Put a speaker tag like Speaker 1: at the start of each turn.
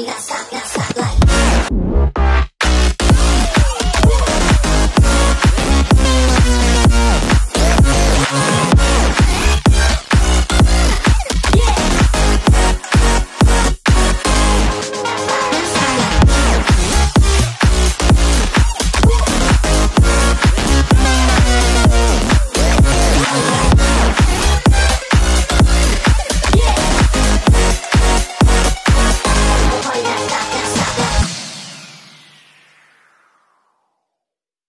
Speaker 1: Arigato.